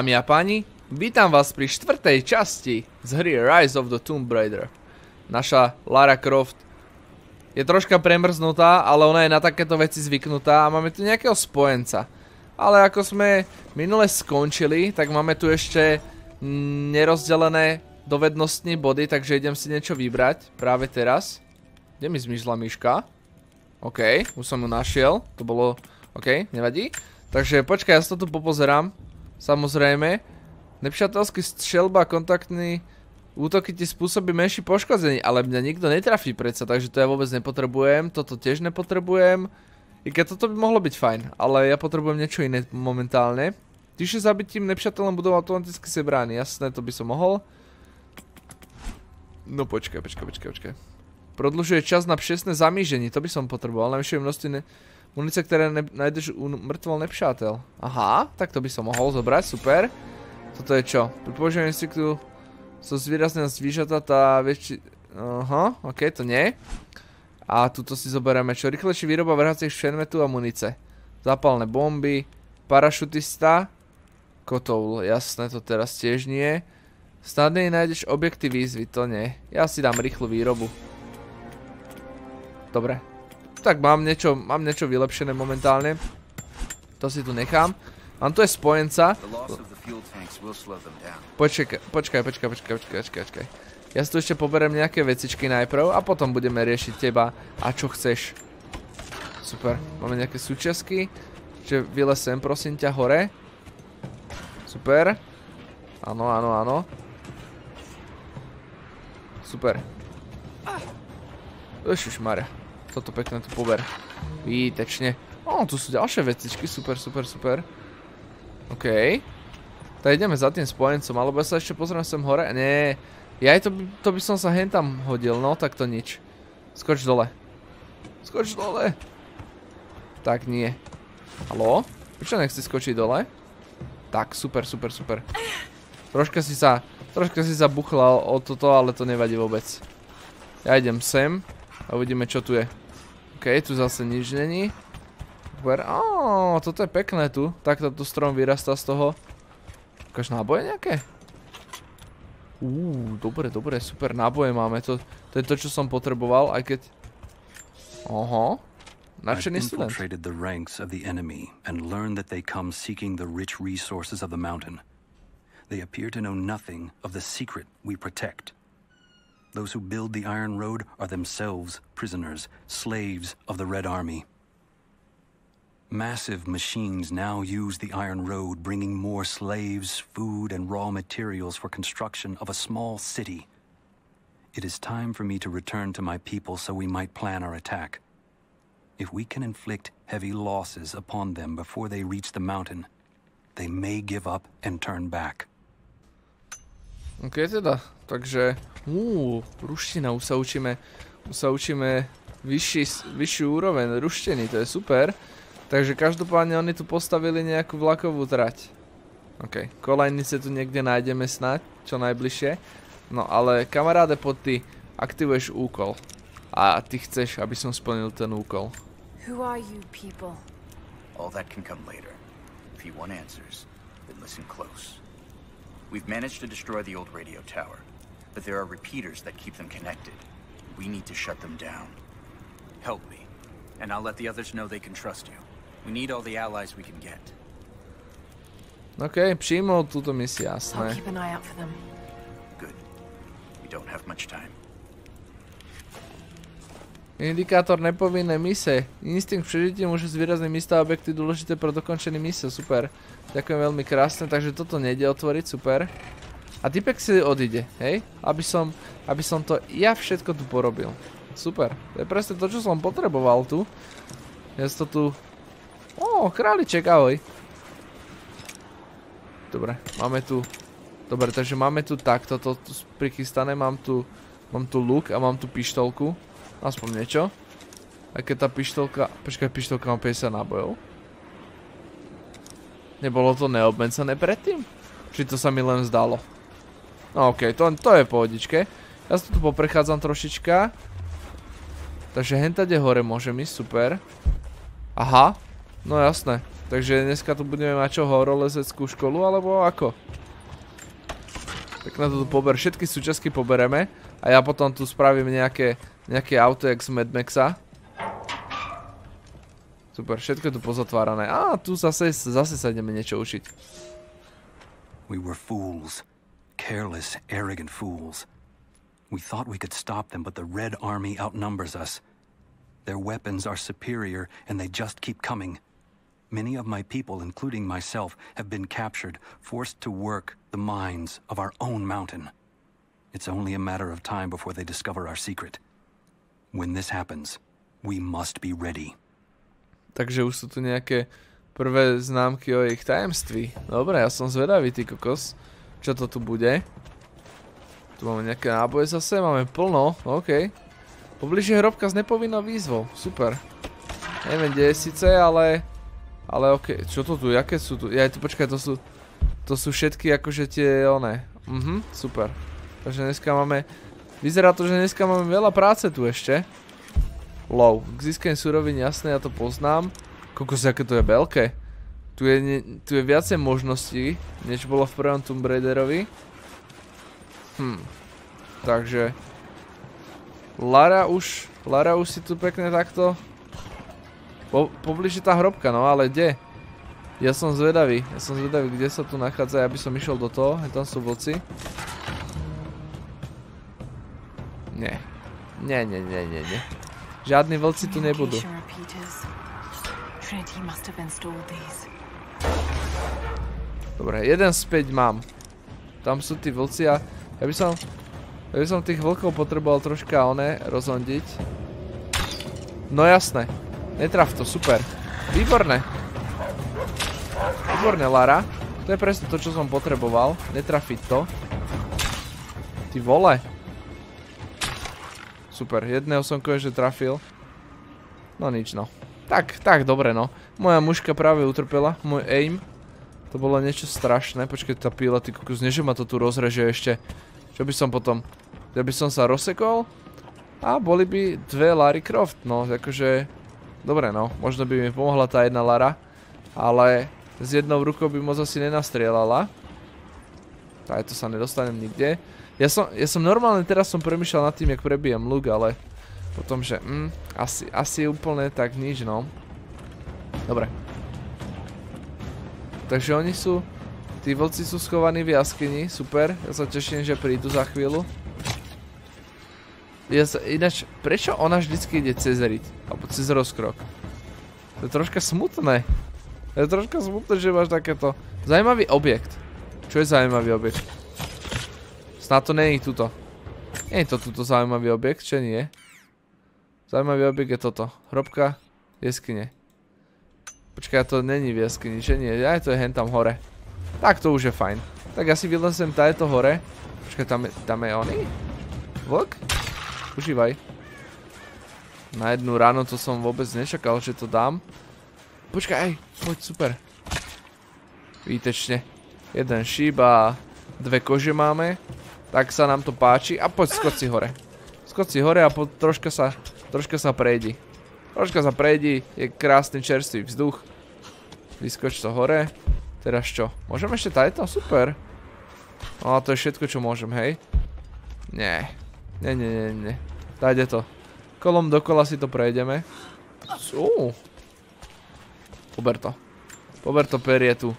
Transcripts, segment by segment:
Dámy a páni, vítam vás pri štvrtej časti z hry Rise of the Tomb Raider. Naša Lara Croft je troška premrznutá, ale ona je na takéto veci zvyknutá a máme tu nejakého spojenca. Ale ako sme minule skončili, tak máme tu ešte nerozdelené dovednostní body, takže idem si niečo vybrať práve teraz. Kde mi zmizla myška? OK, už som ju našiel, to bolo... OK, nevadí. Takže počkaj, ja sa to tu popozerám. Samozrejme. Nepřátelský strelba, kontaktný útoky ti spôsobí menší poškození, ale mňa nikto netrafí predsa, takže to ja vôbec nepotrebujem. Toto tiež nepotrebujem. I keď toto by mohlo byť fajn, ale ja potrebujem niečo iné momentálne. Tyže zabitím nepřátelom budú automaticky sebrány, jasné, to by som mohol. No počkaj, počkaj, počkaj, počkaj. Prodlužuje čas na přesné zamížení, to by som potreboval. Navyšuje množství ne munice, ktoré nájdeš u mŕtvol nepřátel. Aha, tak to by som mohol zobrať, super. Toto je čo? Pri používaní instinktu so zvýraznená zvížata tá väčší... Aha, ok, to nie. A tuto si zoberieme čo? Rýchlejšie výroba vrhacích šermetu a munice. Zápalné bomby, parašutista, kotoul, jasné, to teraz tiež nie. Snadne nájdeš objekty výzvy, to nie. Ja si dám rýchlu výrobu. Dobre, tak mám niečo, mám niečo vylepšené momentálne. To si tu nechám. Mám tu aj spojenca. Počkaj, počkaj, počkaj, počkaj, počkaj, počkaj. Ja si tu ešte poberiem nejaké vecičky najprv a potom budeme riešiť teba a čo chceš. Super, máme nejaké súčiastky. Čiže vylesem prosím ťa hore. Super. Áno, áno, áno. Super. Ježišmarja. Toto pekné tu pober. Výtečne. O, tu sú ďalšie vecičky, super, super, super. OK. Tak ideme za tým spojencom, alebo ja sa ešte pozriem sem hore. Nie, ja to, by som sa hen tam hodil, no tak to nič. Skoč dole. Skoč dole. Tak nie. Haló? Prečo nechci skočiť dole? Tak, super, super, super. Troška si sa, troška si sa buchlal o toto, ale to nevadí vôbec. Ja idem sem a uvidíme, čo tu je. OK, tu zase nič není. Super. Á, toto je pekné tu. Takto tu strom vyrastá z toho. Ukáž náboje nejaké? Uuu, dobre, dobre, super náboje máme. To, to je to, čo som potreboval, aj keď... Oho. Nadšený student. infiltrated the ranks of the enemy and learned that they come seeking the rich resources of the mountain. They appear to know nothing of the secret we protect. Those who build the Iron Road are themselves prisoners, slaves of the Red Army. Massive machines now use the Iron Road, bringing more slaves, food, and raw materials for construction of a small city. It is time for me to return to my people so we might plan our attack. If we can inflict heavy losses upon them before they reach the mountain, they may give up and turn back. OK teda, takže... Uuu, ruština, už sa učíme... Už sa učíme vyšší, vyššiu úroveň ruštení, to je super. Takže každopádne oni tu postavili nejakú vlakovú trať. OK, kolajnice tu niekde nájdeme snať, čo najbližšie. No ale kamaráde pod ty aktivuješ úkol. A ty chceš, aby som splnil ten úkol. Who are you people? All that can come later. If you want answers, then listen close. We've managed to destroy the old radio tower, but there are repeaters that keep them connected. We need to shut them down. Help me, and I'll let the others know they can trust you. We need all the allies we can get. Okay, przyjmą túto misiu, jasné. I'll keep an eye out for them. Good. We don't have much time. Indikátor nepovinné mise. Instinkt přežití môže zvýrazniť místa a objekty dôležité pre dokončený mise. Super. Ďakujem veľmi krásne, takže toto nejde otvoriť, super. A typek si odíde, hej? Aby som, aby som to ja všetko tu porobil. Super. To je presne to, čo som potreboval tu. Ja to tu... Ó, králiček, ahoj. Dobre, máme tu... Dobre, takže máme tu takto, to tu prichystané, mám tu... Mám tu luk a mám tu pištolku. Aspoň niečo. Aj keď tá pištolka... Počkaj, pištolka má 50 nábojov. Nebolo to neobmedzené predtým? Či to sa mi len zdalo? No okej, to, je pohodičke. Ja sa tu poprechádzam trošička. Takže hentade hore môžem ísť, super. Aha, no jasné. Takže dneska tu budeme mať čo, horolezeckú školu, alebo ako? Tak na to tu pober, všetky súčasky pobereme a ja potom tu spravím nejaké, nejaké auto, jak z Mad Maxa. Super, všetko je tu pozatvárané. Á, tu zase, zase sa ideme niečo učiť. We were fools. Careless, arrogant fools. We thought we could stop them, but the Red Army outnumbers us. Their weapons are superior, and they just keep coming. Many of my people, including myself, have been captured, forced to work the mines of our own mountain. It's only a matter of time before they discover our secret. When this happens, we must be ready. Takže už sú tu nejaké prvé známky o ich tajemství. Dobre, ja som zvedavý, ty kokos. Čo to tu bude? Tu máme nejaké náboje zase, máme plno, OK. Pobližie hrobka s nepovinnou výzvou, super. Neviem, kde je síce, ale... Ale OK, čo to tu, jaké sú tu? Ja, tu počkaj, to sú... To sú všetky akože tie, one. Mhm, super. Takže dneska máme... Vyzerá to, že dneska máme veľa práce tu ešte. Low. K získaniu surovín, jasné, ja to poznám. Kokos, aké to je veľké. Tu je, ne, viacej možností, než bolo v prvom Tomb Raiderovi. Hm. Takže... Lara už... Lara už si tu pekne takto... Po, pobliží tá hrobka, no ale kde? Ja som zvedavý, ja som zvedavý, kde sa tu nachádza, ja by som išiel do toho, tam sú vlci. Nie. Nie, nie, nie, nie, nie. Žiadni vlci tu nebudú. Dobre, jeden späť mám. Tam sú tí vlci a ja by som... Ja by som tých vlkov potreboval troška one rozhondiť. No jasné. Netraf to, super. Výborné. Výborné, Lara. To je presne to, čo som potreboval. Netrafiť to. Ty vole. Super, jedného som konečne trafil. No nič no. Tak, tak, dobre no. Moja mužka práve utrpela, môj aim. To bolo niečo strašné, počkej tá píla, ty kukus, nie že ma to tu rozreže ešte. Čo by som potom, ja by som sa rozsekol a boli by dve Larry Croft, no, akože, dobre no, možno by mi pomohla tá jedna Lara, ale s jednou rukou by moc asi nenastrielala. Aj to sa nedostanem nikde. Ja som, ja som normálne teraz som premyšľal nad tým, jak prebijem luk, ale potom, že mm, asi, asi úplne tak nič, no. Dobre. Takže oni sú, tí vlci sú schovaní v jaskyni, super. Ja sa teším, že prídu za chvíľu. Ja sa, ináč, prečo ona vždycky ide cez rit? Alebo cez rozkrok? To je troška smutné. To je troška smutné, že máš takéto... Zajímavý objekt. Čo je zaujímavý objekt? Snad to není tuto. Nie je to tuto zaujímavý objekt, čo nie? Zaujímavý objekt je toto. Hrobka, jeskyne. Počkaj, to není v jeskyni, čo nie? Aj to je hen tam hore. Tak to už je fajn. Tak ja si vylezem tajeto hore. Počkaj, tam je, tam je oný? Vlk? Užívaj. Na jednu ráno to som vôbec nečakal, že to dám. Počkaj, aj, poď, super. Výtečne. Jeden šíp a dve kože máme tak sa nám to páči. A poď, skoč si hore. Skoč si hore a troška sa, prejdi. Troška sa prejdi, je krásny čerstvý vzduch. Vyskoč to hore. Teraz čo? Môžem ešte tajto? Super. No to je všetko, čo môžem, hej? Nie. Nie, nie, nie, nie. Dajde to. Kolom dokola si to prejdeme. Uuu. Pober to. Pober to perie tu.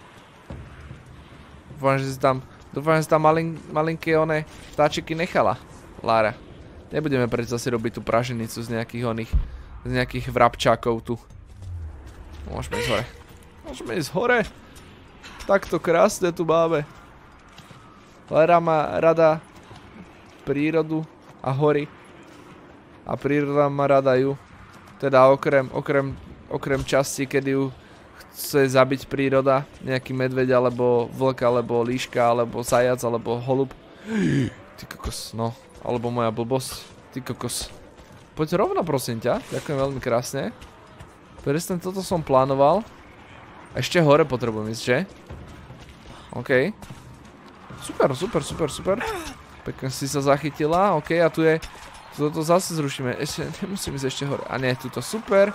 Dúfam, že si tam Dúfam, že tam malin, malinké one vtáčiky nechala, Lara. Nebudeme preto zase robiť tú praženicu z nejakých oných, z nejakých vrabčákov tu. Môžeme ísť hore. Môžeme ísť hore. Takto krásne tu máme. Lara má rada prírodu a hory. A príroda má rada ju. Teda okrem, okrem, okrem časti, kedy ju chce zabiť príroda, nejaký medveď, alebo vlk, alebo líška, alebo zajac, alebo holub. Ty kokos, no. Alebo moja blbosť. Ty kokos. Poď rovno, prosím ťa. Ďakujem veľmi krásne. Presne toto som plánoval. Ešte hore potrebujem ísť, že? OK. Super, super, super, super. Pekne si sa zachytila. OK, a tu je... Toto zase zrušíme. Ešte nemusím ísť ešte hore. A nie, tuto super.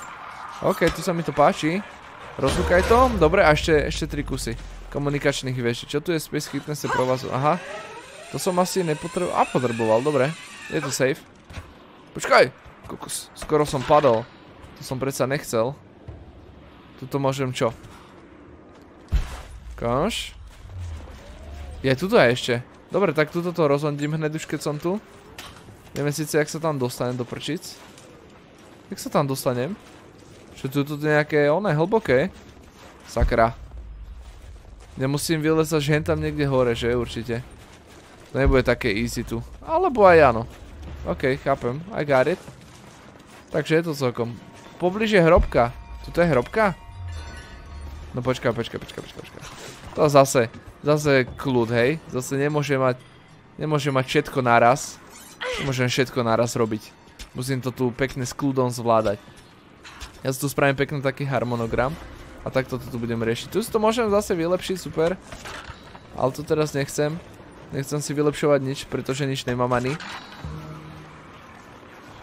OK, tu sa mi to páči. Rozhúkaj to. Dobre, a ešte, ešte tri kusy komunikačných vecí. Čo tu je Space Fitness provazu? Aha. To som asi nepotreboval. A potreboval, dobre. Je to safe. Počkaj. Kokos, skoro som padol. To som predsa nechcel. Tuto môžem čo? Koš. Je, tuto je ešte. Dobre, tak tuto to rozhodím hneď už keď som tu. Neviem síce, jak sa tam dostanem do prčic. Jak sa tam dostanem? Čo tu je nejaké, oné, hlboké? Sakra. Nemusím vylezať že tam niekde hore, že určite. To nebude také easy tu. Alebo aj áno. OK, chápem. I got it. Takže je to celkom. Pobliž je hrobka. Tuto je hrobka? No počkaj, počkaj, počkaj, počkaj, počkaj. To zase, zase kľud, hej. Zase nemôže mať, nemôže mať všetko naraz. Nemôžem všetko naraz robiť. Musím to tu pekne s kľudom zvládať. Ja si tu spravím pekne taký harmonogram. A takto to tu budem riešiť. Tu si to môžem zase vylepšiť, super. Ale to teraz nechcem. Nechcem si vylepšovať nič, pretože nič nemám ani.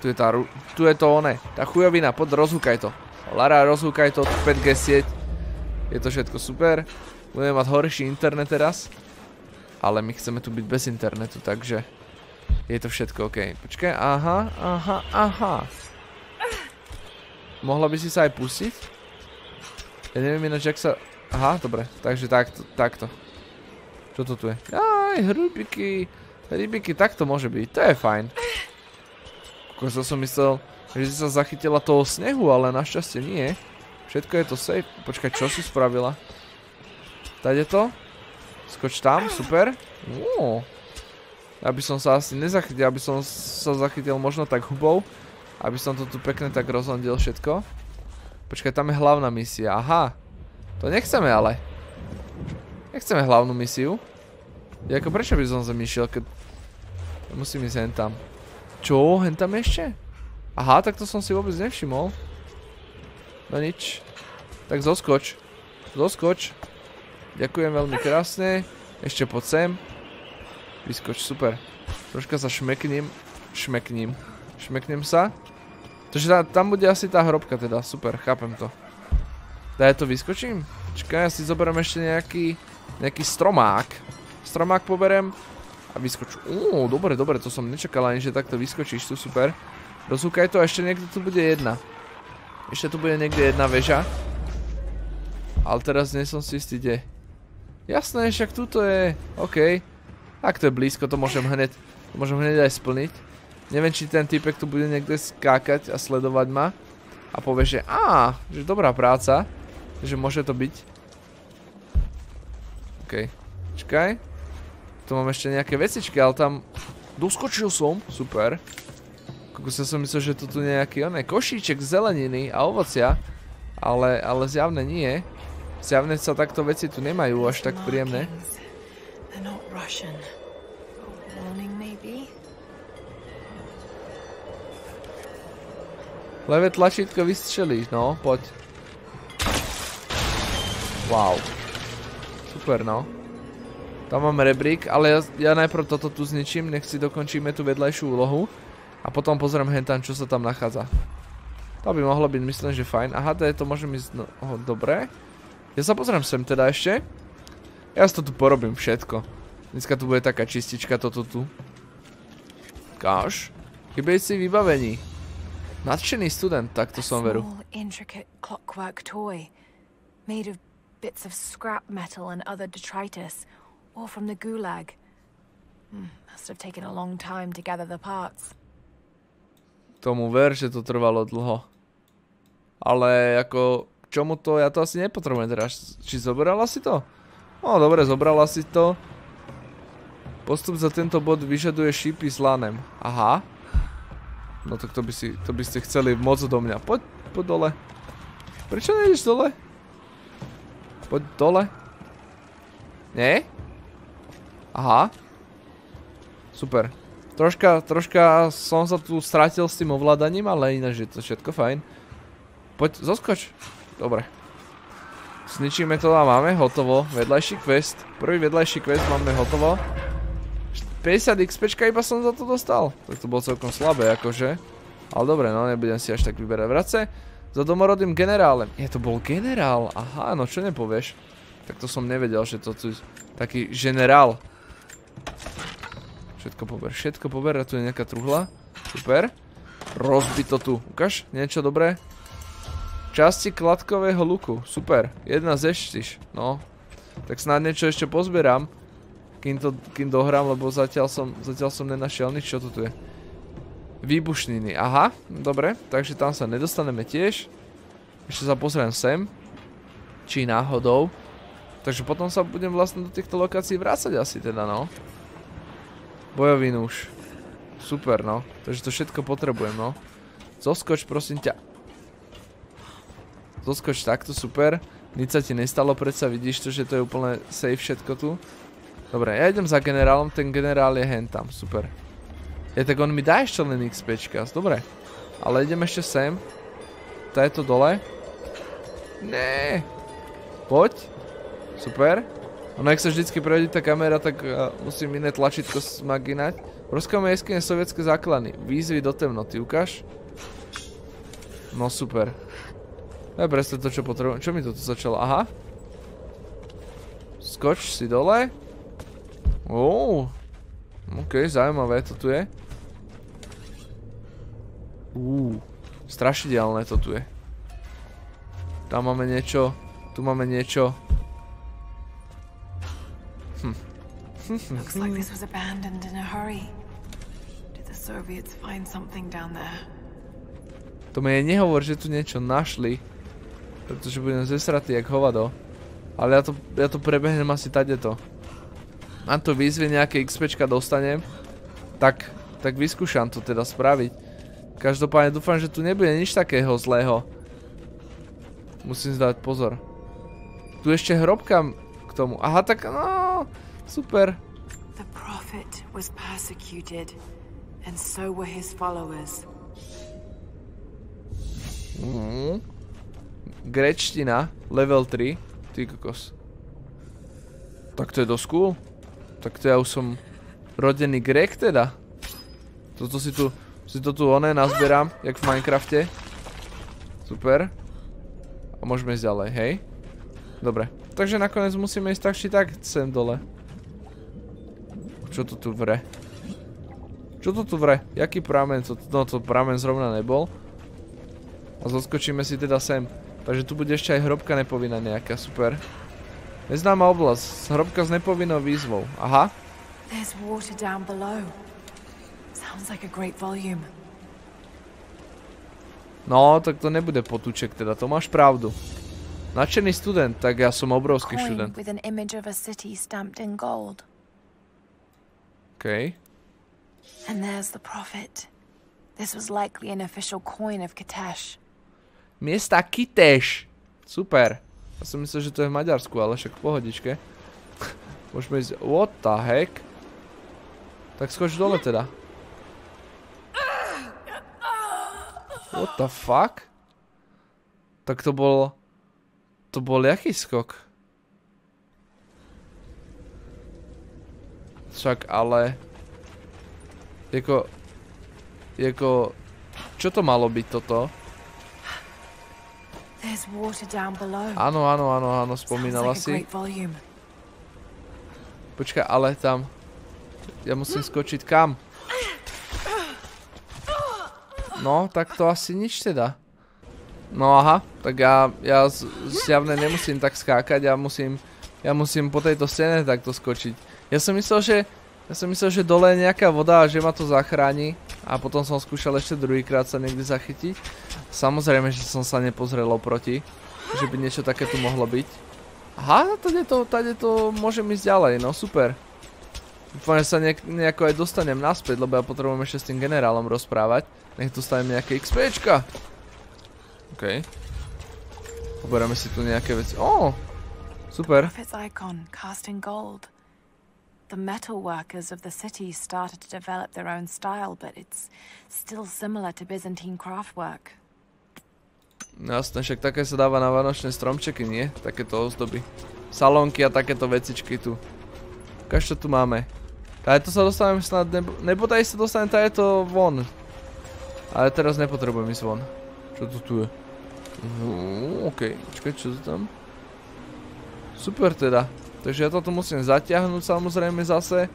Tu je, tá, tu je to one. Tá chujovina, pod rozhúkaj to. Lara, rozhúkaj to, 5G sieť. Je to všetko super. Budeme mať horší internet teraz. Ale my chceme tu byť bez internetu, takže... Je to všetko OK. Počkaj, aha, aha, aha. Mohla by si sa aj pustiť? Ja neviem ináč, jak sa... Aha, dobre. Takže takto, takto. Čo to tu je? Aj, hrubiky. Rybiky, tak to môže byť. To je fajn. Kúko som myslel, že si sa zachytila toho snehu, ale našťastie nie. Všetko je to safe. Počkaj, čo si spravila? Tade to? Skoč tam, super. Uuu. Aby som sa asi nezachytil, aby som sa zachytil možno tak hubou. Aby som to tu pekne tak rozhodil všetko. Počkaj, tam je hlavná misia. Aha. To nechceme ale. Nechceme hlavnú misiu. Jako prečo by som sem išiel, keď... Musím ísť hen tam. Čo? Hen tam ešte? Aha, tak to som si vôbec nevšimol. No nič. Tak zoskoč. Zoskoč. Ďakujem veľmi krásne. Ešte poď sem. Vyskoč, super. Troška sa šmekním. Šmekním. Šmeknem sa. Takže tam bude asi tá hrobka teda, super, chápem to. Daj to vyskočím? Čakaj, ja si zoberiem ešte nejaký, nejaký stromák. Stromák poberem a vyskočím. Uuu, dobre, dobre, to som nečakal ani, že takto vyskočíš, tu super. Rozhúkaj to ešte niekde tu bude jedna. Ešte tu bude niekde jedna väža. Ale teraz nie som si istý, kde. Jasné, však tuto je, okej. Ak to je blízko, to môžem hneď, to môžem hneď aj splniť. Neviem, či ten typek tu bude niekde skákať a sledovať ma. A povie, že á, že dobrá práca. Že môže to byť. OK. Čakaj. Tu mám ešte nejaké vecičky, ale tam... Doskočil som, super. Kokos som myslel, že tu tu nejaký oné košíček zeleniny a ovocia. Ale, ale zjavne nie. Zjavne sa takto veci tu nemajú až tak príjemné. Russian. Levé tlačítko vystřelíš, no, poď. Wow. Super, no. Tam mám rebrík, ale ja, ja najprv toto tu zničím, nech si dokončíme tú vedľajšiu úlohu. A potom pozriem hentam, čo sa tam nachádza. To by mohlo byť, myslím, že fajn. Aha, to môžem ísť, no, dobre. Ja sa pozriem sem teda ešte. Ja si to tu porobím všetko. Dneska tu bude taká čistička toto tu. Káš? Chybej si vybavení. Nadšený student, takto som veru. intricate clockwork toy. Made of bits of scrap metal and other detritus. All from the gulag. Hmm, must have taken a long time to gather the parts. Tomu ver, že to trvalo dlho. Ale ako, čomu to, ja to asi nepotrebujem teraz. Či zobrala si to? No dobre, zobrala si to. Postup za tento bod vyžaduje šípy s lanem. Aha. No tak to by, si, to by ste chceli moc do mňa. Poď, poď dole. Prečo nejdeš dole? Poď dole. Nie? Aha. Super. Troška, troška som sa tu strátil s tým ovládaním, ale ináč je to všetko fajn. Poď, zoskoč. Dobre. Zničíme to a máme hotovo. Vedľajší quest. Prvý vedľajší quest máme hotovo. 50 XP iba som za to dostal. Tak to bolo celkom slabé, akože. Ale dobre, no nebudem si až tak vyberať vrace. Za domorodým generálem. Je, to bol generál. Aha, no čo nepovieš? Tak to som nevedel, že to tu taký generál. Všetko pober, všetko pober, a tu je nejaká truhla. Super. Rozbi to tu. Ukáž, niečo dobré? Časti kladkového luku. Super. Jedna z eštiš. No. Tak snáď niečo ešte pozbieram. Kým to, kým dohrám, lebo zatiaľ som, zatiaľ som nenašiel nič, čo tu tu je. Výbušniny, aha, dobre, takže tam sa nedostaneme tiež. Ešte sa pozriem sem. Či náhodou. Takže potom sa budem vlastne do týchto lokácií vrácať asi teda, no. Bojový nůž. Super, no. Takže to všetko potrebujem, no. Zoskoč, prosím ťa. Zoskoč takto, super. Nič sa ti nestalo, predsa vidíš to, že to je úplne safe všetko tu. Dobre, ja idem za generálom, ten generál je hen tam, super. Je tak on mi dá ešte len XPčka, dobre. Ale idem ešte sem. To je to dole. Ne. Poď. Super. Ono, ak sa vždycky prehodí tá kamera, tak uh, musím iné tlačítko smaginať. Rozkáme jeskyne sovietské základy. Výzvy do temnoty, ukáž? No super. To je presne to, čo potrebujem. Čo mi to tu začalo? Aha. Skoč si dole. Uuu. OK, zaujímavé to tu je. Uuu. Strašidelné to tu je. Tam máme niečo. Tu máme niečo. Hm. Looks like this was abandoned in a hurry. Did the Soviets find something down there? To mi nehovor, že tu niečo našli. Pretože budem zesratý jak hovado. Ale ja to, ja to prebehnem asi tadeto mám to výzvy nejaké XPčka dostanem, tak, tak vyskúšam to teda spraviť. Každopádne dúfam, že tu nebude nič takého zlého. Musím zdať pozor. Tu ešte hrobka k tomu. Aha, tak no, super. The prophet was persecuted and so were his followers. Mm. Grečtina, level 3. Ty kokos. Tak to je dosť cool. Tak to ja už som rodený Grek teda. Toto si tu, si to tu oné nazberám, jak v Minecrafte. Super. A môžeme ísť ďalej, hej? Dobre. Takže nakoniec musíme ísť tak či tak sem dole. Čo to tu vre? Čo to tu vre? Jaký pramen? No to pramen zrovna nebol. A zoskočíme si teda sem. Takže tu bude ešte aj hrobka nepovinná nejaká, super. Neznáma oblasť. Hrobka s nepovinnou výzvou. Aha. There's water down below. Sounds like a great volume. No, tak to nebude potúček teda, to máš pravdu. Nadšený student, tak ja som obrovský študent. with an image of a city stamped in gold. Okay. And there's the prophet. This was likely an official coin of Kitesh. Miesta Kiteš. Super. Ja som myslel, že to je v Maďarsku, ale však v pohodičke. Môžeme ísť... What the heck? Tak skoč dole teda. What the fuck? Tak to bol... To bol jaký skok? Však ale... Jako... Jako... Čo to malo byť toto? Áno, áno, áno, áno, spomínala si. Počkaj, ale tam... Ja musím skočiť kam? No, tak to asi nič teda. No aha, tak ja, ja zjavne nemusím tak skákať, ja musím, ja musím po tejto stene takto skočiť. Ja som myslel, že, ja som myslel, že dole je nejaká voda a že ma to zachráni. A potom som skúšal ešte druhýkrát sa niekde zachytiť. Samozrejme, že som sa nepozrel oproti, že by niečo také tu mohlo byť. Aha, tady to, tady to môžem ísť ďalej, no super. Dúfam, že sa nejako aj dostanem naspäť, lebo ja potrebujem ešte s tým generálom rozprávať. Nech dostanem nejaké XPčka. OK. Poberieme si tu nejaké veci. Ó, super. The metal of the city started to develop their own style, but it's still similar to Byzantine craftwork. No jasné, však také sa dáva na vánočné stromčeky, nie? Takéto ozdoby. Salónky a takéto vecičky tu. Ukáž, čo tu máme. Ale to sa dostaneme snad, nebo, nebo tady sa dostanem tady to von. Ale teraz nepotrebujem ísť von. Čo tu tu je? No, okej. Čakaj, čo to tam? Super teda. Takže ja toto musím zatiahnuť samozrejme zase.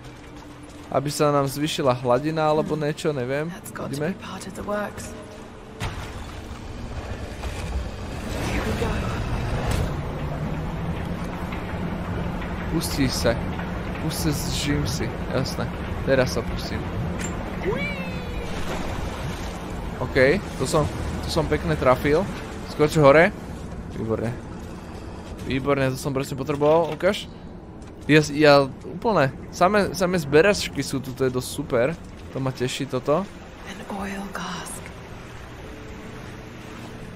Aby sa nám zvyšila hladina alebo niečo, neviem. To Ideme. We go. Pustí sa. Žím si. Jasné. Teraz sa pustím. OK, to som, to som pekne trafil. Skoč hore. Výborne. Výborne, to som presne potreboval. Ukáž. Ja, ja úplne, samé, samé zberačky sú tu, to je dosť super. To ma teší toto. An oil cask.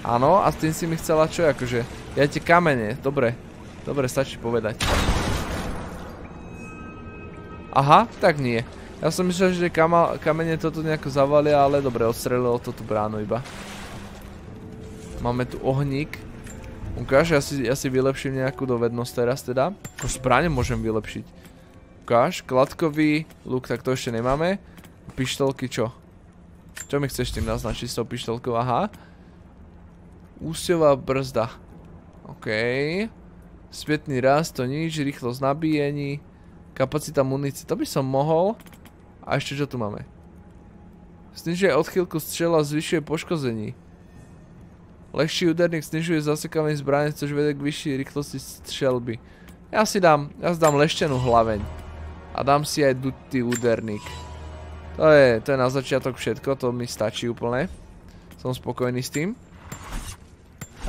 Áno, a s tým si mi chcela čo, akože? Ja tie kamene, dobre. Dobre, stačí povedať. Aha, tak nie. Ja som myslel, že kamene toto nejako zavalia, ale dobre, odstrelilo to tú bránu iba. Máme tu ohník. Ukáž, ja si vylepším nejakú dovednosť teraz teda. Ako zbrane môžem vylepšiť. Ukáž, kladkový luk, tak to ešte nemáme. Pištolky čo? Čo mi chceš tým naznačiť s tou pištolkou? Aha. Úsťová brzda. OK. Spätný rast, to nič, rýchlosť nabíjení. Kapacita munície, to by som mohol. A ešte čo tu máme? Snižuje odchýlku strela, zvyšuje poškození. Lehší úderník snižuje zasekanie zbrane, což vede k vyššej rýchlosti strelby. Ja si dám, ja si dám leštenú hlaveň. A dám si aj dutý úderník. To je, to je na začiatok všetko, to mi stačí úplne. Som spokojný s tým.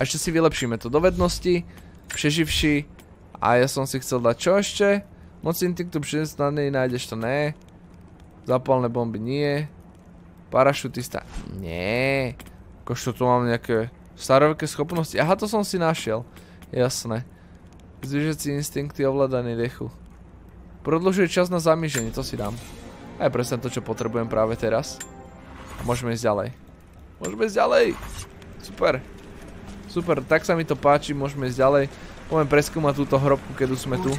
Ešte si vylepšíme to dovednosti, preživší. A ja som si chcel dať čo ešte? Moc instinktu snadnej nájdeš to, ne. Zapalné bomby nie. Parašutista, nie. Akože tu mám nejaké staroveké schopnosti. Aha, to som si našiel. Jasné. Zvyšací instinkty ovládanie dechu. Prodlžuje čas na zamýšľanie, to si dám. A je presne to, čo potrebujem práve teraz. A môžeme ísť ďalej. Môžeme ísť ďalej. Super. Super, tak sa mi to páči, môžeme ísť ďalej. Poďme preskúmať túto hrobku, keď už sme tu.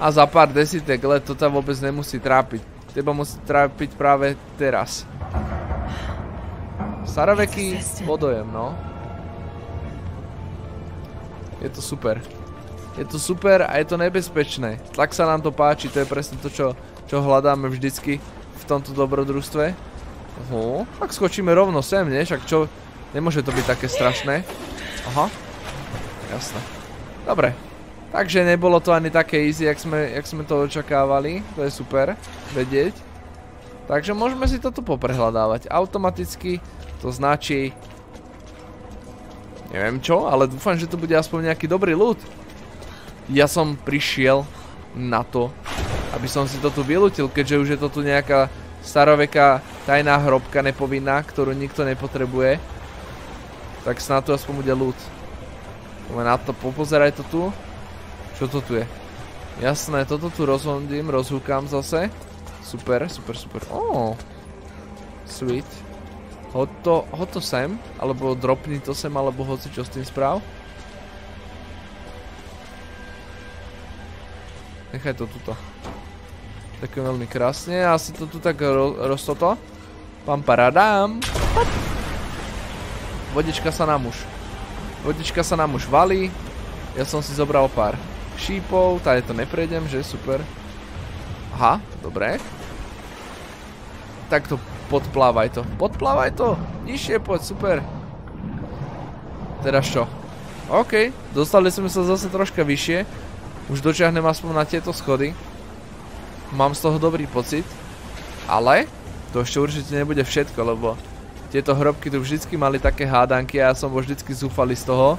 A za pár desitek let to ťa vôbec nemusí trápiť. Teba musí trápiť práve teraz. Staroveký vodojem, no. Je to super. Je to super a je to nebezpečné. Tak sa nám to páči, to je presne to, čo, čo hľadáme vždycky v tomto dobrodružstve. Oho, tak skočíme rovno sem, nie? Však čo? Nemôže to byť také strašné. Aha. Jasné. Dobre. Takže nebolo to ani také easy, jak sme, jak sme to očakávali. To je super vedieť. Takže môžeme si toto poprehľadávať. Automaticky to značí... Neviem čo, ale dúfam, že to bude aspoň nejaký dobrý loot. Ja som prišiel na to, aby som si to tu vylútil, keďže už je to tu nejaká staroveká tajná hrobka nepovinná, ktorú nikto nepotrebuje. Tak snad tu aspoň bude loot. Poďme na to, popozeraj to tu. Čo to tu je? Jasné, toto tu rozhodím, rozhúkam zase. Super, super, super. Oh. Sweet. Hoď to, hoď to sem, alebo dropni to sem, alebo hoci čo s tým správ. Nechaj to tuto. Také veľmi krásne, asi to tu tak ro roztoto. Pam paradám. Vodička sa nám už. Vodička sa nám už valí. Ja som si zobral pár šípov, tady to neprejdem, že super. Aha, dobre. Tak to podplávaj to. Podplávaj to! Nižšie poď, super. Teraz čo? OK, dostali sme sa zase troška vyššie. Už dočiahnem aspoň na tieto schody. Mám z toho dobrý pocit. Ale to ešte určite nebude všetko, lebo tieto hrobky tu vždycky mali také hádanky a ja som bol vždycky zúfalý z toho.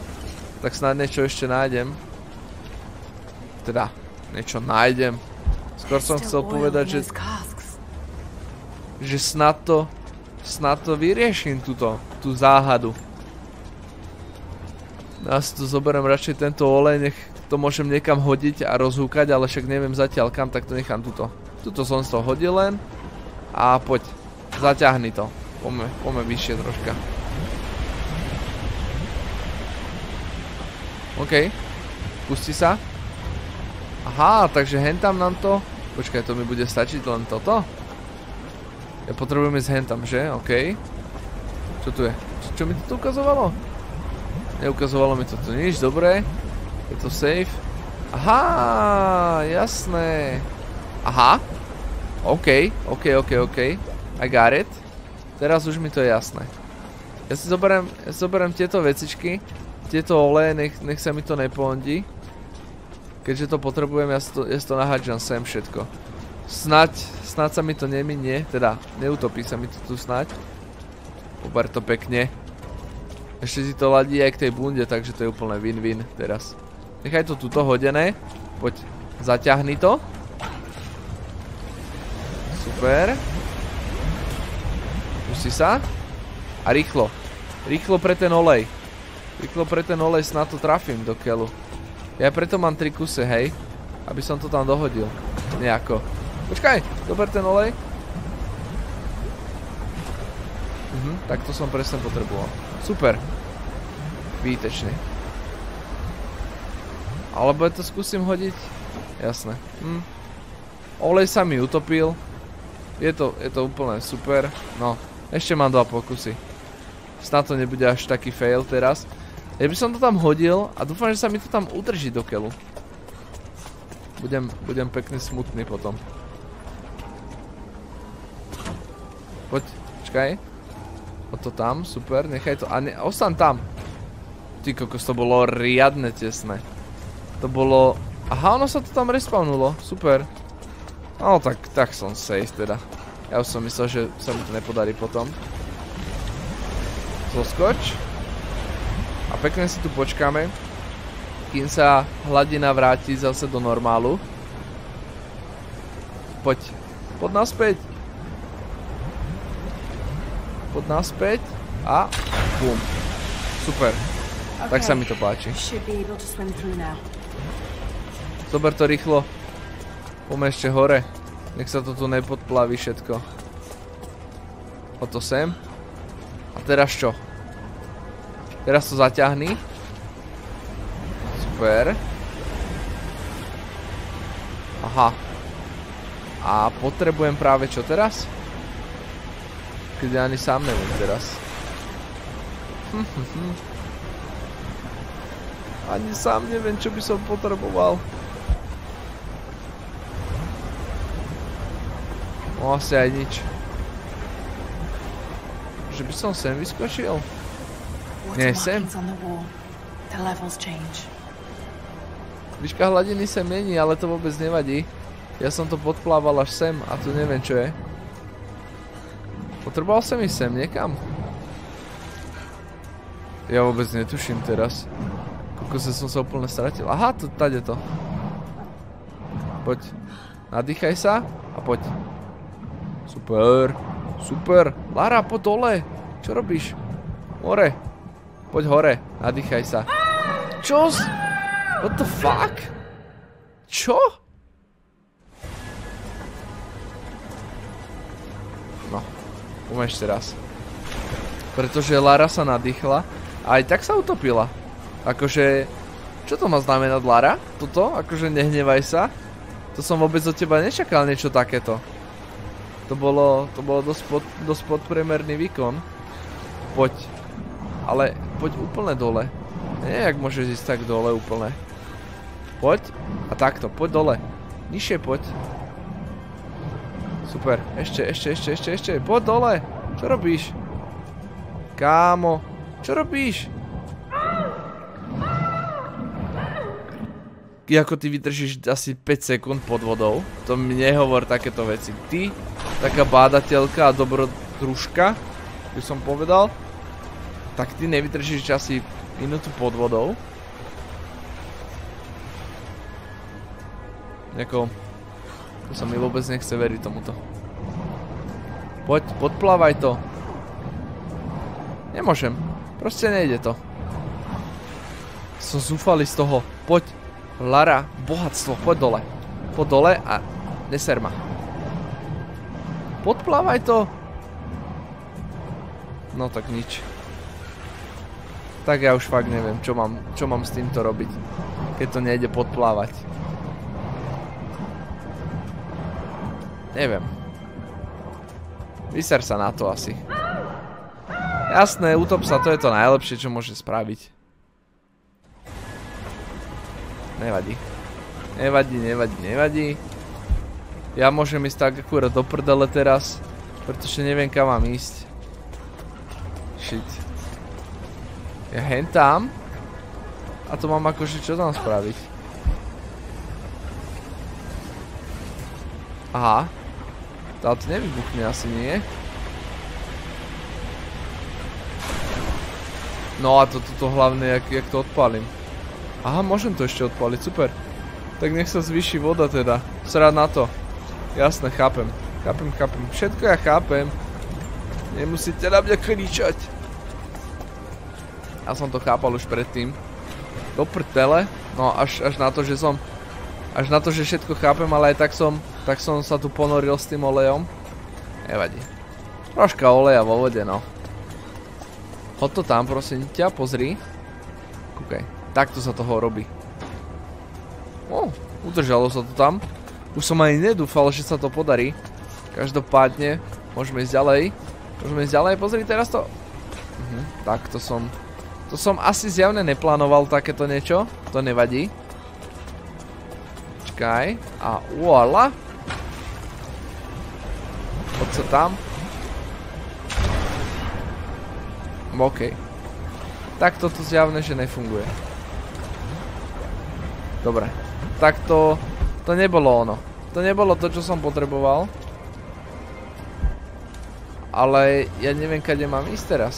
Tak snad niečo ešte nájdem. Teda, niečo nájdem. Skôr som chcel povedať, že že snad to, snad to vyrieším túto, tú záhadu. Ja si to zoberiem radšej tento olej, nech to môžem niekam hodiť a rozhúkať, ale však neviem zatiaľ kam, tak to nechám tuto. Tuto som to hodil len. A poď, zaťahni to. Poďme, poďme vyššie troška. OK, pusti sa. Aha, takže hentam nám to. Počkaj, to mi bude stačiť len toto? Ja potrebujem ísť hentam, že? OK. Čo tu je? Čo, čo mi to ukazovalo? Neukazovalo mi to tu nič, dobre. Je to safe. Aha, jasné. Aha. OK, OK, OK, OK. I got it. Teraz už mi to je jasné. Ja si zoberiem, ja si zoberiem tieto vecičky, tieto oleje, nech, nech sa mi to nepondí. Keďže to potrebujem, ja si to, ja si to nahádžam sem všetko. Snaď, snaď sa mi to neminie, teda neutopí sa mi to tu snaď. Pober to pekne. Ešte si to ladí aj k tej bunde, takže to je úplne win-win teraz. Nechaj to tuto hodené. Poď, zaťahni to. Super. Pusti sa. A rýchlo. Rýchlo pre ten olej. Rýchlo pre ten olej, snad to trafím do keľu. Ja preto mám tri kuse, hej. Aby som to tam dohodil. Nejako. Počkaj, dober ten olej. Mhm, tak to som presne potreboval. Super. Výtečne. Alebo ja to skúsim hodiť? Jasné. Hm. Olej sa mi utopil. Je to, úplne super. No, ešte mám dva pokusy. Snad to nebude až taký fail teraz. Ja by som to tam hodil a dúfam, že sa mi to tam udrží do keľu. Budem, pekne smutný potom. Poď, čakaj. Poď to tam, super, nechaj to. A ne, ostan tam. Ty kokos, to bolo riadne tesné. To bolo... Aha, ono sa to tam respawnulo, super. No tak, tak som safe teda. Ja už som myslel, že sa mi to nepodarí potom. Zoskoč. A pekne si tu počkáme. Kým sa hladina vráti zase do normálu. Poď. Poď naspäť. Poď naspäť. A... Bum. Super. Tak sa mi to páči. Zober to rýchlo. Poďme ešte hore. Nech sa to tu nepodplaví všetko. O to sem. A teraz čo? Teraz to zaťahni. Super. Aha. A potrebujem práve čo teraz? Keď ja ani sám neviem teraz. Hm, hm, hm. Ani sám neviem, čo by som potreboval. No asi aj nič. Že by som sem vyskočil? Nie, sem. Výška hladiny sa mení, ale to vôbec nevadí. Ja som to podplával až sem a tu neviem čo je. Potreboval som ísť sem niekam? Ja vôbec netuším teraz. Kokose som sa úplne stratil. Aha, tu, tade to. Poď. Nadýchaj sa a poď. Super. Super. Lara, poď dole. Čo robíš? Hore. Poď hore. Nadýchaj sa. Čo? What the fuck? Čo? No. Poďme ešte raz. Pretože Lara sa nadýchla a aj tak sa utopila. Akože, čo to má znamenať Lara? Toto? Akože nehnevaj sa? To som vôbec od teba nečakal niečo takéto. To bolo, to bolo dosť, pod, dosť podpriemerný výkon. Poď. Ale poď úplne dole. Nie, jak môžeš ísť tak dole úplne. Poď. A takto, poď dole. Nižšie poď. Super. Ešte, ešte, ešte, ešte, ešte. Poď dole. Čo robíš? Kámo. Čo robíš? Ako ty vydržíš asi 5 sekúnd pod vodou. To mi nehovor takéto veci. Ty, taká bádateľka a dobrodružka, by som povedal, tak ty nevydržíš asi minútu pod vodou. Jako, to sa mi vôbec nechce veriť tomuto. Poď, podplávaj to. Nemôžem. Proste nejde to. Som zúfalý z toho. Poď. Lara, bohatstvo, poď dole. Poď dole a neser ma. Podplávaj to. No tak nič. Tak ja už fakt neviem, čo mám, čo mám s týmto robiť. Keď to nejde podplávať. Neviem. Vyser sa na to asi. Jasné, utop sa, to je to najlepšie, čo môže spraviť. Nevadí. Nevadí, nevadí, nevadí. Ja môžem ísť tak akurát do prdele teraz, pretože neviem kam mám ísť. Shit. Ja hen tam. A to mám akože čo tam spraviť? Aha. Ale to nevybuchne asi, nie? No a toto to, hlavne, jak, to odpálim. Aha, môžem to ešte odpáliť, super. Tak nech sa zvýši voda teda. Srad na to. Jasné, chápem. Chápem, chápem. Všetko ja chápem. Nemusíte na mňa kričať. Ja som to chápal už predtým. Do prdele. No až, až na to, že som... Až na to, že všetko chápem, ale aj tak som tak som sa tu ponoril s tým olejom. Nevadí. Troška oleja vo vode, no. Hod to tam, prosím ťa, pozri. Kúkaj, takto sa toho robí. O, udržalo sa to tam. Už som ani nedúfal, že sa to podarí. Každopádne, môžeme ísť ďalej. Môžeme ísť ďalej, pozri teraz to. Mhm, tak to som... To som asi zjavne neplánoval takéto niečo. To nevadí. Čakaj. A voila. Poď sa tam. OK. Tak toto zjavne, že nefunguje. Dobre. Tak to... To nebolo ono. To nebolo to, čo som potreboval. Ale ja neviem, kade mám ísť teraz.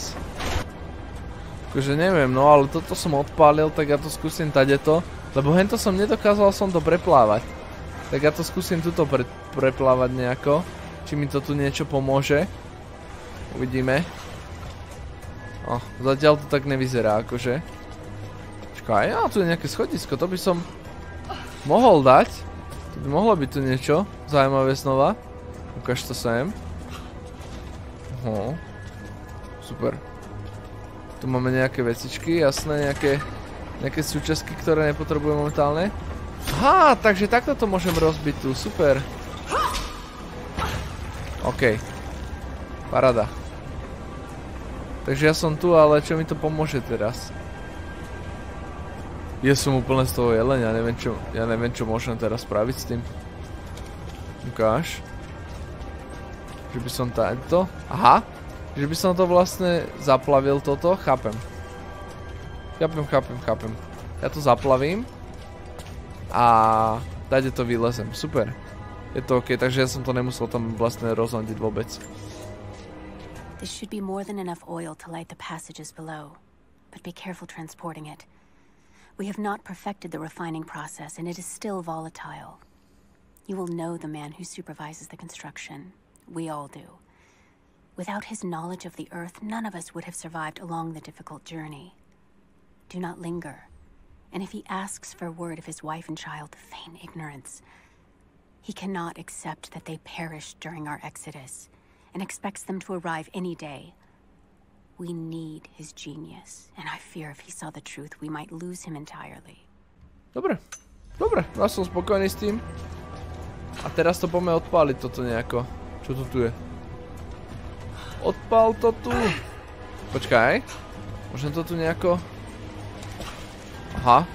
Akože neviem, no ale toto som odpálil, tak ja to skúsim tadeto. Lebo hento som nedokázal som to preplávať. Tak ja to skúsim tuto pre, preplávať nejako. Či mi to tu niečo pomôže. Uvidíme. Oh, zatiaľ to tak nevyzerá, akože. Čakaj, a tu je nejaké schodisko, to by som mohol dať. To by mohlo byť tu niečo zaujímavé znova. Ukáž to sem. Oho. Super. Tu máme nejaké vecičky, jasné, nejaké, nejaké súčasky, ktoré nepotrebujem momentálne. Aha, takže takto to môžem rozbiť tu, super. OK. Parada. Takže ja som tu, ale čo mi to pomôže teraz? Ja som úplne z toho jeleň, ja neviem čo, ja neviem čo môžem teraz spraviť s tým. Ukáž. Že by som tento... Aha! Že by som to vlastne zaplavil toto, chápem. Chápem, chápem, chápem. Ja to zaplavím. A... Dajte to vylezem, super. Je to OK, takže ja som to nemusel tam vlastne rozhľadiť vôbec. This should be more than enough oil to light the passages below, but be careful. We have not perfected the refining process, and it is still volatile. You will know the man who supervises the construction. We all do. Without his knowledge of the Earth, none of us would have survived along the difficult journey. Do not linger. And if he asks for word of his wife and child, feign ignorance. He cannot accept that they perished during our exodus and expects them to arrive any day. We need his genius, and I fear if he saw the truth, we might lose him entirely. Dobre, dobre, ja som spokojný s tým. A teraz to poďme odpáliť toto nejako. Čo to tu je? Odpál to tu. Počkaj. Môžem to tu nejako... Aha,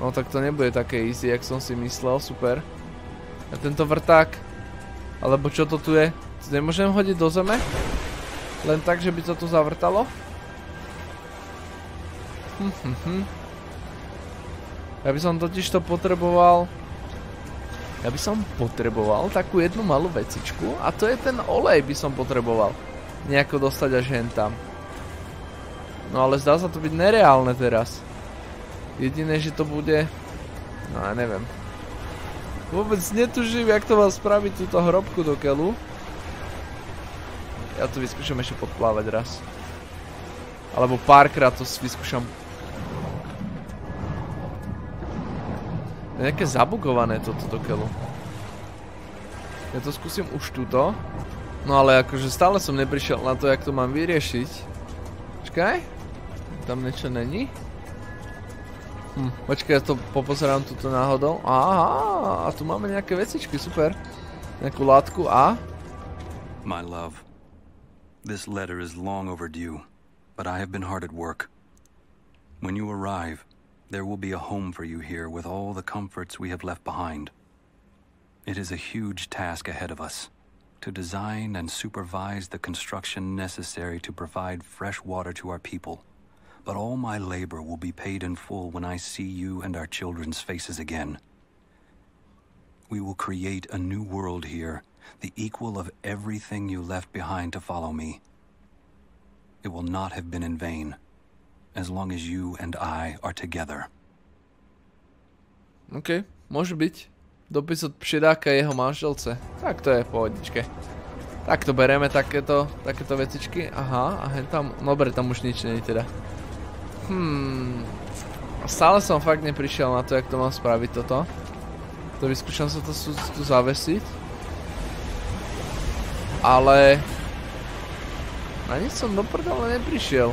No tak to nebude také easy, jak som si myslel, super. A tento vrták, alebo čo to tu je? Nemôžem hodiť do zeme? Len tak, že by to tu zavrtalo? Hm, hm, hm. Ja by som totiž to potreboval... Ja by som potreboval takú jednu malú vecičku a to je ten olej by som potreboval. Nejako dostať až hen tam. No ale zdá sa to byť nereálne teraz. Jediné, že to bude... No ja neviem. Vôbec netužím, jak to mám spraviť túto hrobku do kelu. Ja to vyskúšam ešte podplávať raz. Alebo párkrát to vyskúšam. Je nejaké zabugované toto do kelu. Ja to skúsim už túto. No ale akože stále som neprišiel na to, jak to mám vyriešiť. Čakaj. Tam niečo není? Hm, počkaj, ja to popozerám tuto náhodou. Aha, a tu máme nejaké vecičky, super. Nejakú látku a... My love, this letter is long overdue, but I have been hard at work. When you arrive, there will be a home for you here with all the comforts we have left behind. It is a huge task ahead of us to design and supervise the construction necessary to provide fresh water to our people. But all my labor will be paid in full when I see you and our children's faces again. We will create a new world here, the equal of everything you left behind to follow me. It will not have been in vain, as long as you and I are together. OK, môže byť. Dopis od Pšedáka jeho manželce. Tak to je v. Tak to bereme takéto, takéto vecičky. Aha, a hen tam, no dobre, tam už nič není teda. Hmm. Stále som fakt neprišiel na to, jak to mám spraviť toto. To vyskúšam sa to tu zavesiť. Ale... Na nič som do prdele neprišiel.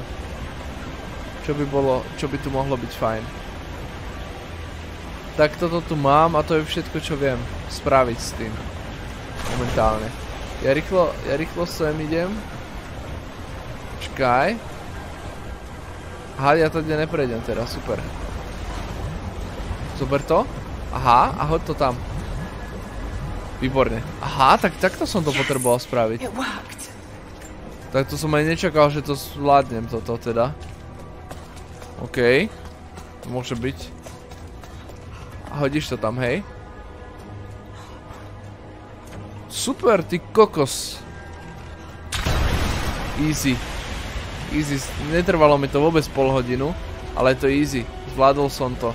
Čo by bolo, čo by tu mohlo byť fajn. Tak toto tu mám a to je všetko, čo viem spraviť s tým. Momentálne. Ja rýchlo, ja rýchlo sem idem. Čakaj. Aha, ja tady neprejdem teraz, super. Zober to. Aha, a hoď to tam. Výborne. Aha, tak takto som to potreboval spraviť. Tak to som aj nečakal, že to zvládnem toto teda. OK. Môže byť. A hodíš to tam, hej? Super, ty kokos. Easy. Easy. Netrvalo mi to vôbec pol hodinu, ale je to easy. Zvládol som to.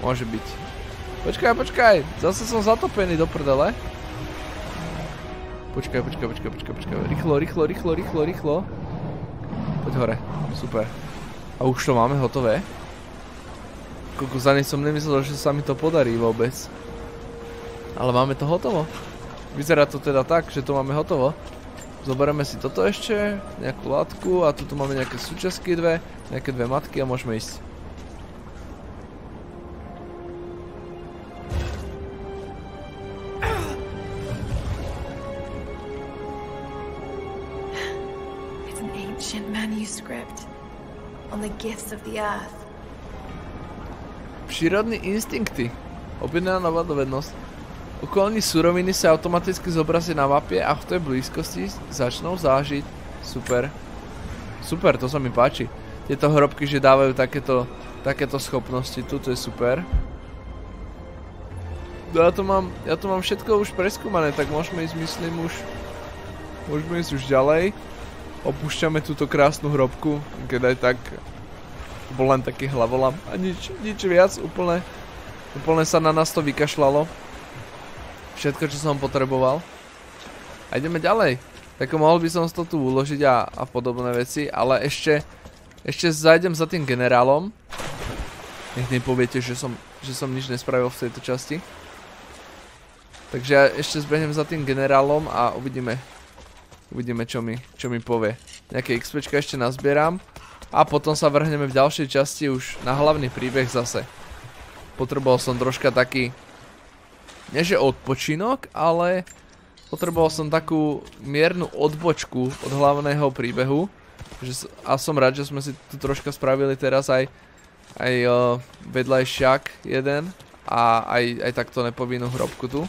Môže byť. Počkaj, počkaj. Zase som zatopený do prdele. Počkaj, počkaj, počkaj, počkaj, počkaj. Rýchlo, rýchlo, rýchlo, rýchlo, rýchlo. Poď hore. Super. A už to máme hotové. Koľko za nej som nemyslel, že sa mi to podarí vôbec. Ale máme to hotovo. Vyzerá to teda tak, že to máme hotovo. Zoberieme si toto ešte, nejakú látku a tu máme nejaké súčiastky dve, nejaké dve matky a môžeme ísť. Gifts of the earth. Přírodní instinkty. Objednaná nová dovednosť. Okolní suroviny sa automaticky zobrazí na mapie a v tej blízkosti začnou zážiť. Super. Super, to sa mi páči. Tieto hrobky, že dávajú takéto, takéto schopnosti, tu to je super. No ja to mám, ja to mám všetko už preskúmané, tak môžeme ísť, myslím, už... Môžeme ísť už ďalej. Opúšťame túto krásnu hrobku, keď aj tak bol len taký hlavolam a nič, nič viac, úplne, úplne sa na nás to vykašľalo. Všetko, čo som potreboval. A ideme ďalej. Tak mohol by som to tu uložiť a, a podobné veci, ale ešte, ešte zajdem za tým generálom. Nech nepoviete, že som, že som nič nespravil v tejto časti. Takže ja ešte zbehnem za tým generálom a uvidíme, uvidíme čo mi, čo mi povie. Nejaké XPčka ešte nazbieram. A potom sa vrhneme v ďalšej časti už na hlavný príbeh zase. Potreboval som troška taký, nie že odpočinok, ale potreboval som takú miernu odbočku od hlavného príbehu. A som rád, že sme si tu troška spravili teraz aj, aj vedľajšiak jeden a aj, aj takto nepovinnú hrobku tu.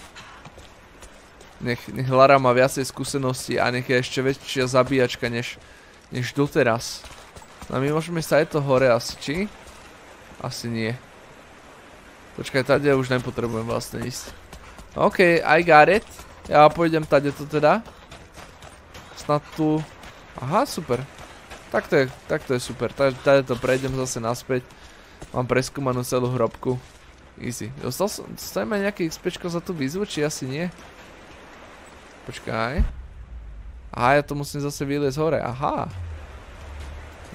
Nech, nech Lara má viacej skúsenosti a nech je ešte väčšia zabíjačka než, než doteraz. No my môžeme ísť aj to hore asi, či? Asi nie. Počkaj, tady už nepotrebujem vlastne ísť. OK, I got it. Ja pôjdem tady to teda. Snad tu... Aha, super. Tak to je, tak to je super. Tady, to prejdem zase naspäť. Mám preskúmanú celú hrobku. Easy. Dostal som, dostaneme nejaké XPčko za tú výzvu, či asi nie? Počkaj. Aha, ja to musím zase vyliezť hore. Aha.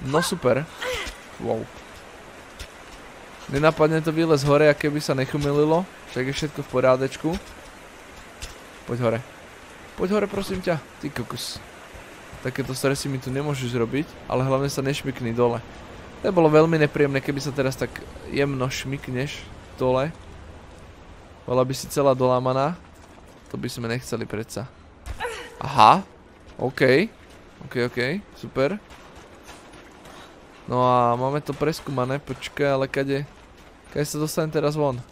No super. Wow. Nenapadne to výlez hore, aké by sa nechumililo. Však je všetko v porádečku. Poď hore. Poď hore prosím ťa, ty kokus. Takéto stresy mi tu nemôžeš robiť, ale hlavne sa nešmikni dole. To bolo veľmi nepríjemné, keby sa teraz tak jemno šmikneš dole. Bola by si celá dolámaná. To by sme nechceli predsa. Aha. OK. OK, OK. Super. No a máme to preskúmané. Počkaj, ale kade... Kade sa dostanem teraz von?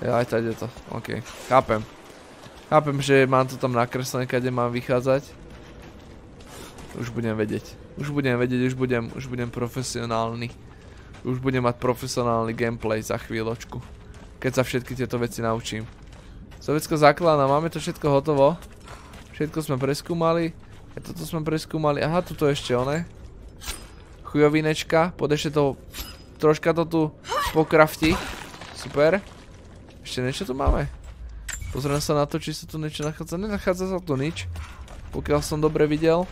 Aj tady je to. OK. Chápem. Chápem, že mám to tam nakreslené, kade mám vychádzať. Už budem vedieť. Už budem vedieť, už budem, už budem profesionálny. Už budem mať profesionálny gameplay za chvíľočku. Keď sa všetky tieto veci naučím. Sovietská základná, máme to všetko hotovo. Všetko sme preskúmali. A toto sme preskúmali. Aha, tuto ešte one. Chujovinečka. Pod ešte to... Troška to tu pokrafti. Super. Ešte niečo tu máme. Pozriem sa na to, či sa tu niečo nachádza. Nenachádza sa tu nič. Pokiaľ som dobre videl.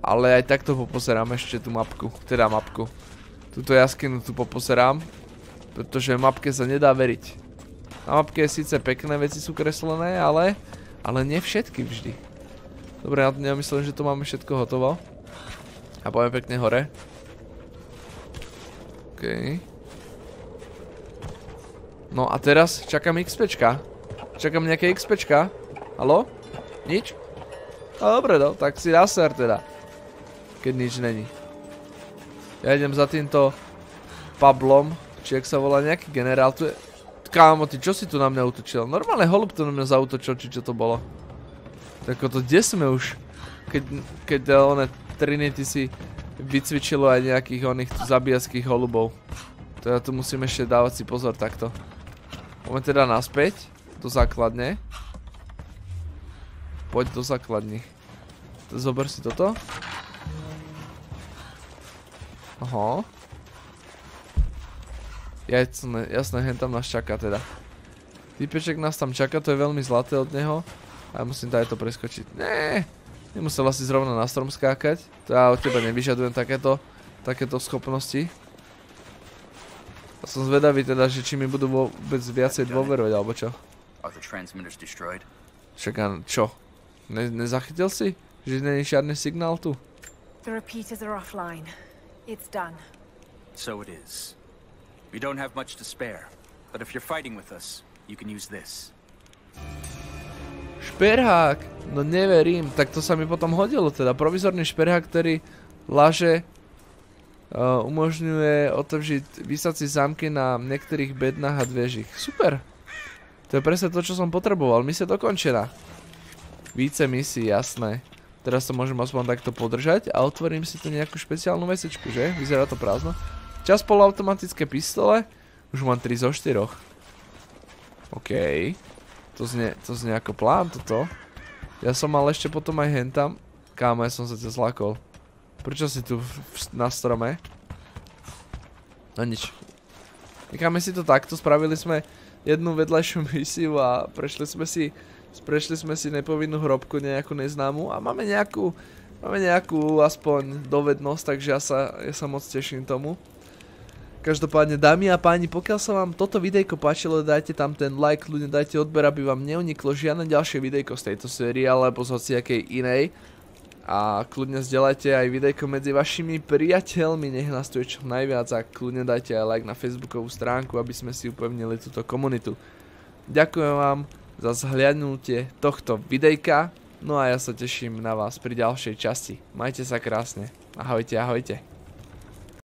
Ale aj takto poposerám ešte tú mapku. Teda mapku. Tuto jaskynu tu poposerám. Pretože mapke sa nedá veriť. Na mapke síce pekné veci sú kreslené, ale... Ale všetky vždy. Dobre, ja myslím, že tu máme všetko hotovo. A poďme pekne hore. OK. No a teraz čakám XPčka. Čakám nejaké XPčka. Halo? Nič? No dobre, no, tak si naser teda. Keď nič není. Ja idem za týmto Pablom, či jak sa volá nejaký generál. Tu je... Kámo, ty čo si tu na mňa utočil? Normálne holub tu na mňa zautočil, či čo to bolo. Tak to kde sme už? Keď, keď eh, one Trinity si vycvičilo aj nejakých oných zabíjackých holubov. To ja tu musím ešte dávať si pozor takto. Poďme teda naspäť do základne. Poď do základní. Zober si toto. Aha. Jasné, jasné, hen tam nás čaká teda. Typeček nás tam čaká, to je veľmi zlaté od neho. A ja musím tady to preskočiť. Ne, nemusel asi zrovna na strom skákať. To ja od teba nevyžadujem takéto, takéto schopnosti. A som zvedavý teda, že či mi budú vôbec viacej dôverovať, alebo čo. Však čo? Ne, nezachytil si? Že není žiadny signál tu? The repeaters are offline. It's done. So it is. We don't have much to spare, but if you're fighting with us, you can use this. Šperhák! No neverím, tak to sa mi potom hodilo teda. Provizorný šperhák, ktorý laže uh, umožňuje otevžiť vysací zámky na niektorých bednách a dviežich. Super! To je presne to, čo som potreboval. Misia dokončená. Více misií, jasné. Teraz to môžem aspoň takto podržať a otvorím si tu nejakú špeciálnu vesečku, že? Vyzerá to prázdno. Čas poloautomatické pistole. Už mám 3 zo 4. OK. To znie, to ako plán toto. Ja som mal ešte potom aj hentam. Kámo, ja som sa ťa zlakol. Prečo si tu na strome? No nič. Necháme si to takto, spravili sme jednu vedľajšiu misiu a prešli sme si prešli sme si nepovinnú hrobku nejakú neznámu a máme nejakú máme nejakú aspoň dovednosť, takže ja sa, ja sa moc teším tomu. Každopádne, dámy a páni, pokiaľ sa vám toto videjko páčilo, dajte tam ten like, ľudia dajte odber, aby vám neuniklo žiadne ďalšie videjko z tejto série, alebo z hociakej inej. A kľudne zdieľajte aj videjko medzi vašimi priateľmi, nech nás tu je čo najviac a kľudne dajte aj like na facebookovú stránku, aby sme si upevnili túto komunitu. Ďakujem vám za zhliadnutie tohto videjka, no a ja sa teším na vás pri ďalšej časti. Majte sa krásne. Ahojte, ahojte.